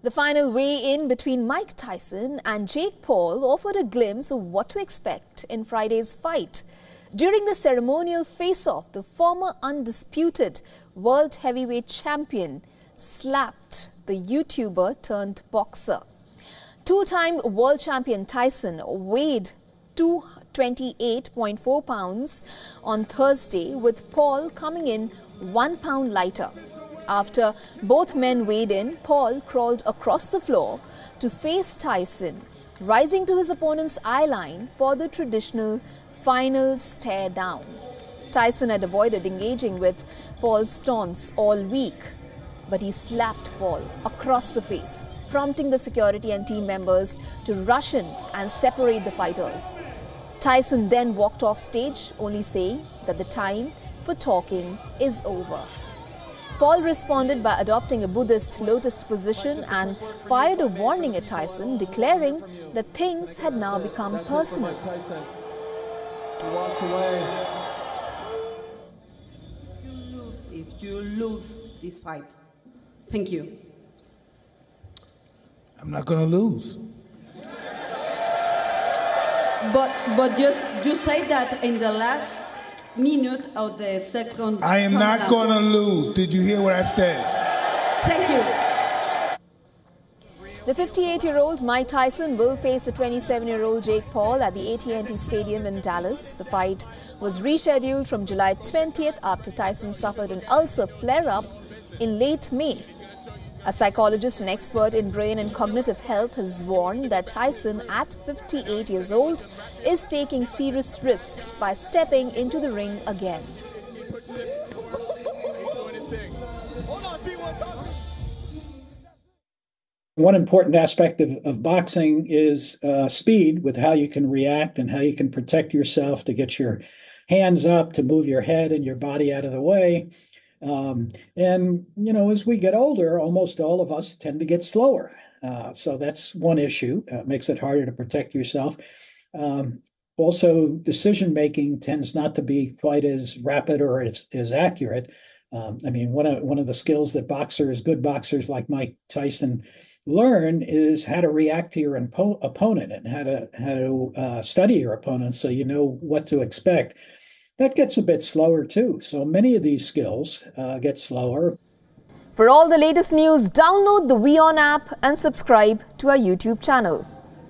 The final weigh-in between Mike Tyson and Jake Paul offered a glimpse of what to expect in Friday's fight. During the ceremonial face-off, the former undisputed world heavyweight champion slapped the YouTuber turned boxer. Two-time world champion Tyson weighed 228.4 pounds on Thursday, with Paul coming in one pound lighter. After both men weighed in, Paul crawled across the floor to face Tyson, rising to his opponent's eye line for the traditional final stare down. Tyson had avoided engaging with Paul's taunts all week, but he slapped Paul across the face, prompting the security and team members to rush in and separate the fighters. Tyson then walked off stage, only saying that the time for talking is over. Paul responded by adopting a Buddhist lotus position and fired a warning at Tyson, declaring that things had now become personal. He walks away. you lose if you lose this fight. Thank you. I'm not going to lose. But but just you say that in the last minute of the second. I am not countdown. going to lose. Did you hear what I said? Thank you. The 58-year-old Mike Tyson will face the 27-year-old Jake Paul at the AT&T Stadium in Dallas. The fight was rescheduled from July 20th after Tyson suffered an ulcer flare-up in late May. A psychologist and expert in brain and cognitive health has warned that Tyson, at 58 years old, is taking serious risks by stepping into the ring again. One important aspect of, of boxing is uh, speed with how you can react and how you can protect yourself to get your hands up, to move your head and your body out of the way. Um, and, you know, as we get older, almost all of us tend to get slower. Uh, so that's one issue, uh, makes it harder to protect yourself. Um, also, decision making tends not to be quite as rapid or as, as accurate. Um, I mean, one of one of the skills that boxers, good boxers like Mike Tyson, learn is how to react to your impo- opponent and how to how to uh, study your opponent so you know what to expect. That gets a bit slower too. So many of these skills uh, get slower. For all the latest news, download the WION app and subscribe to our YouTube channel.